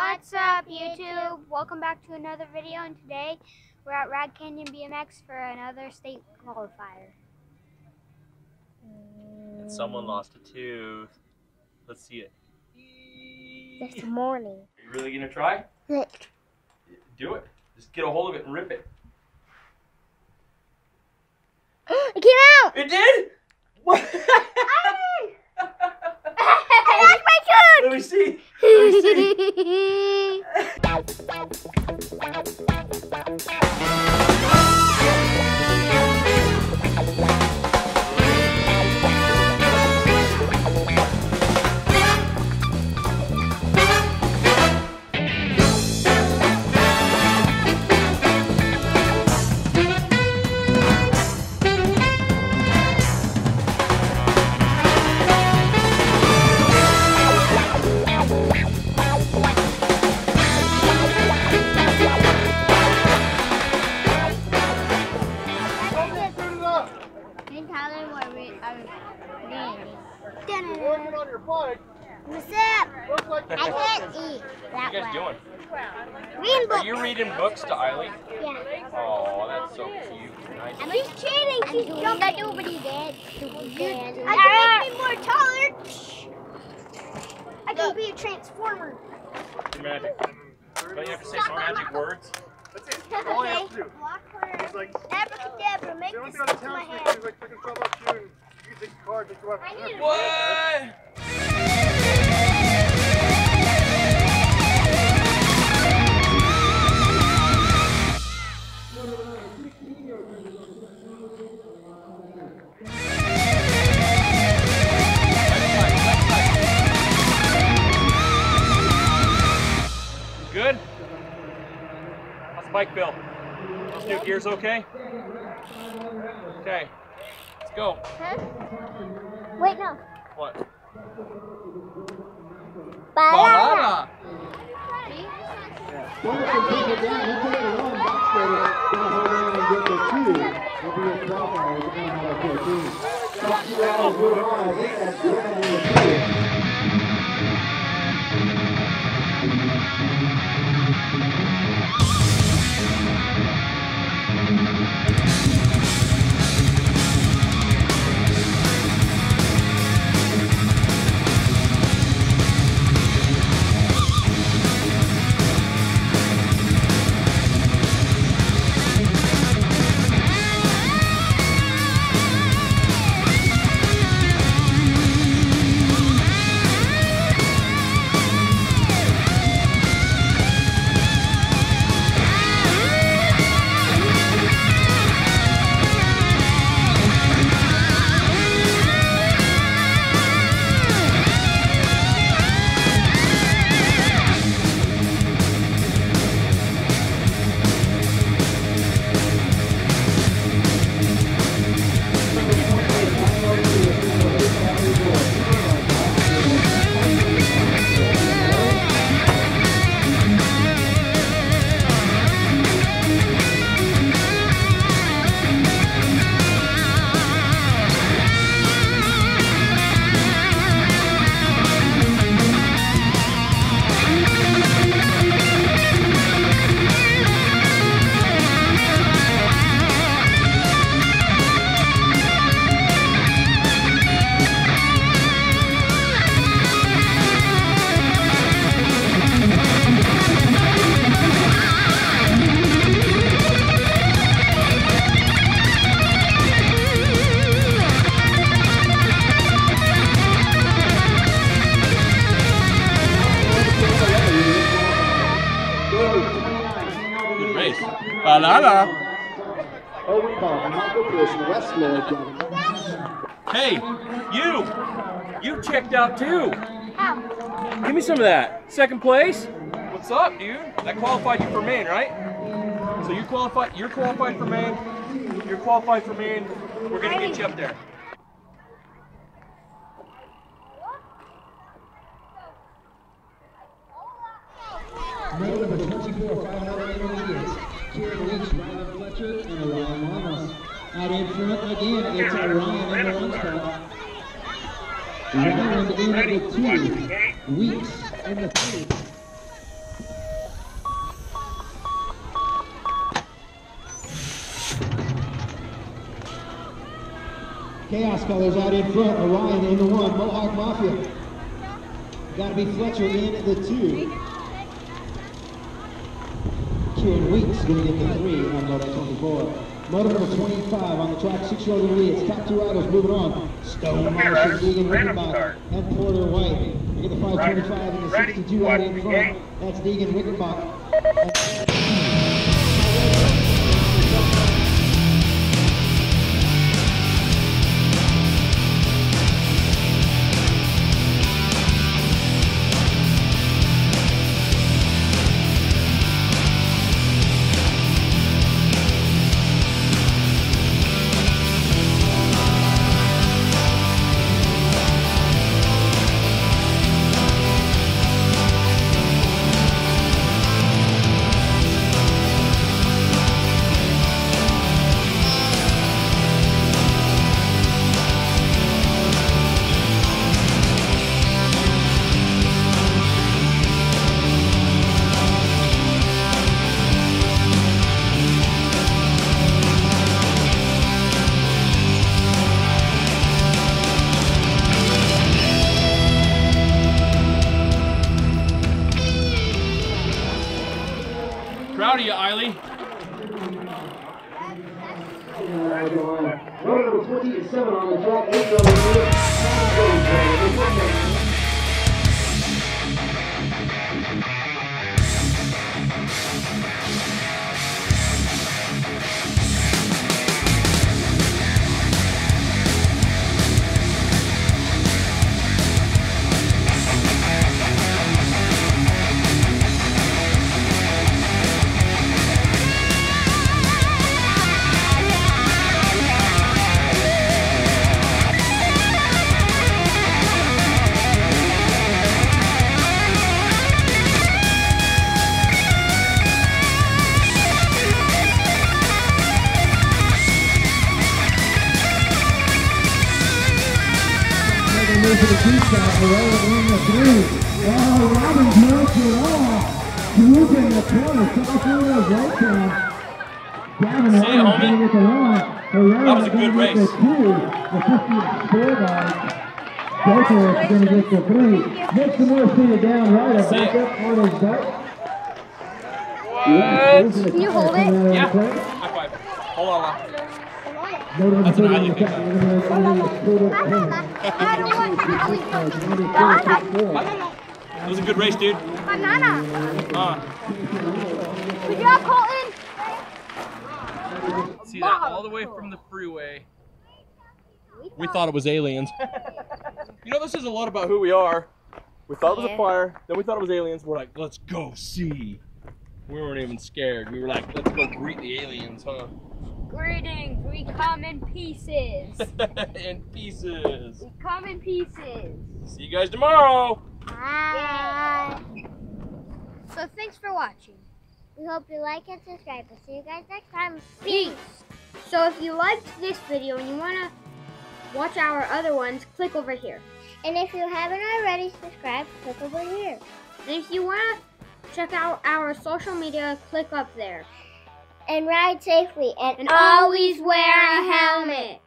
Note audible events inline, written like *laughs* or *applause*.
What's up YouTube? Welcome back to another video and today we're at Rad Canyon BMX for another state qualifier. And someone lost a tooth. Let's see it. This morning. Are you really gonna try? Look. Do it. Just get a hold of it and rip it. *gasps* it came out! It did? *laughs* What? *laughs* I Let me see. *laughs* Let me see. *laughs* Working on your bike. What's up? Like I can't eat that What are you guys well. doing? Reading books. Are you reading books to Iley? Yeah. Oh, that's so cute. Nice. And she's cheating. She's jumping. Nobody did. I I can make me more taller. I can be a transformer. Your magic. Don't you have to say some magic words? All I have to do. Like, Abracadabra, make this thing on the stick to my town street is like freaking trouble up you and you take the card that you have. I need a What? Bike Bill. Those new gears okay? Okay. Let's go. Huh? Wait, no. What? Banana. One can take Banana. Oh, we call him Michael Bush, West Florida. Hey, you! You checked out too. How? Give me some of that. Second place. What's up, dude? That qualified you for main, right? So you qualified. You're qualified for main. You're qualified for main. We're gonna get you up there. Made of the 24 500 intermediates. Kieran Lynch, Riley Fletcher, and Ryan Ramos. Out in front again, it's Ryan in the one spot. Ryan in the two, Weeks in the three. Chaos Colors out in front, Orion in the one, Mohawk Mafia. Gotta be Fletcher in the two. Kieran Weeks going to get the three on moto 24. Motor number 25 on the track, six year old lead. It's top two riders moving on. Stone Marshall, Deegan Rickenbach, and Porter White. We get the 525 and the 62 out in front. That's Deegan Rickenbach. 27 on the track, eight Morello in the three. Robbins makes it off. Swooping the corner, California right down. Gavin See you, homie. gonna the one. Herrera That was a good race. The two. The 54 guy. Baker is gonna get the three. Makes the more seated down right. See Back up on his back. What? Can you hold it? Yeah. High five. Hold on. That's an island kick. I don't want banana. That was a good race, dude. Banana. Uh, Good job, Colton. see that all the way from the freeway. We thought it was aliens. *laughs* you know, this is a lot about who we are. We thought it was a fire, then we thought it was aliens. We're like, let's go see. We weren't even scared. We were like, let's go greet the aliens, huh? Greetings. We come in pieces. *laughs* in pieces. We come in pieces. See you guys tomorrow. Bye. So thanks for watching. We hope you like and subscribe. We'll see you guys next time. Peace. So if you liked this video and you want to watch our other ones, click over here. And if you haven't already subscribed, click over here. And if you want to check out our social media, click up there. And ride safely and, always wear a helmet.